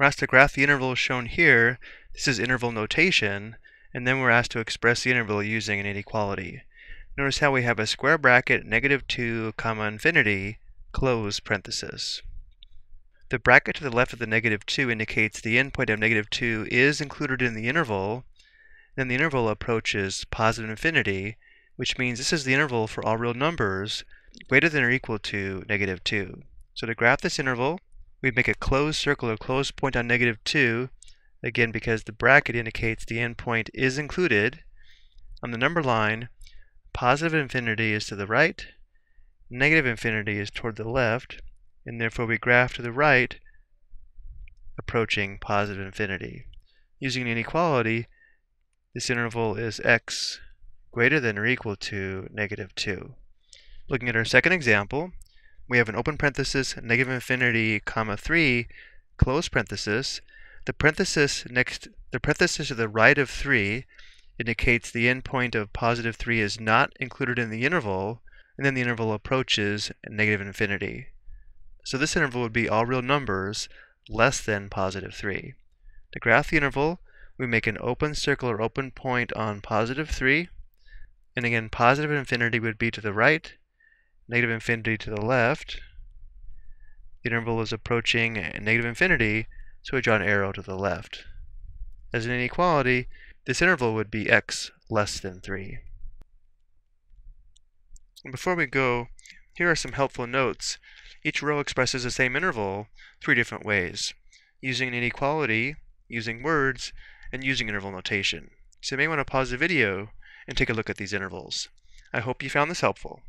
We're asked to graph the interval shown here. This is interval notation, and then we're asked to express the interval using an inequality. Notice how we have a square bracket, negative 2, comma, infinity, close parenthesis. The bracket to the left of the negative 2 indicates the endpoint of negative 2 is included in the interval, then the interval approaches positive infinity, which means this is the interval for all real numbers greater than or equal to negative 2. So to graph this interval, we make a closed circle or closed point on negative 2, again because the bracket indicates the endpoint is included. On the number line, positive infinity is to the right, negative infinity is toward the left, and therefore we graph to the right approaching positive infinity. Using an inequality, this interval is x greater than or equal to negative 2. Looking at our second example, we have an open parenthesis, negative infinity, comma 3, close parenthesis. The parenthesis next, the parenthesis to the right of 3 indicates the endpoint of positive 3 is not included in the interval, and then the interval approaches negative infinity. So this interval would be all real numbers less than positive 3. To graph the interval, we make an open circle or open point on positive 3. And again, positive infinity would be to the right, negative infinity to the left. The interval is approaching negative infinity, so we draw an arrow to the left. As an inequality, this interval would be x less than 3. And before we go, here are some helpful notes. Each row expresses the same interval three different ways, using an inequality, using words, and using interval notation. So you may want to pause the video and take a look at these intervals. I hope you found this helpful.